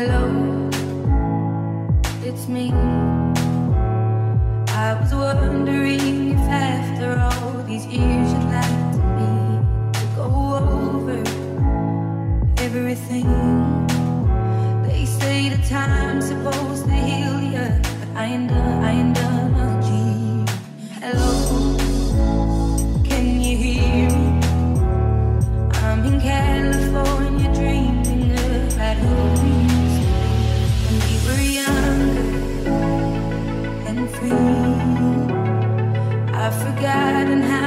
Hello, it's me. I was wondering if after all these years you'd like to me to go over everything. They say the time's supposed to heal you, but I ain't done, I ain't done I've forgotten how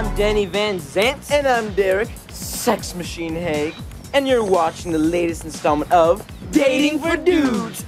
I'm Danny Van Zandt. And I'm Derek, Sex Machine Haig. And you're watching the latest installment of Dating for Dudes.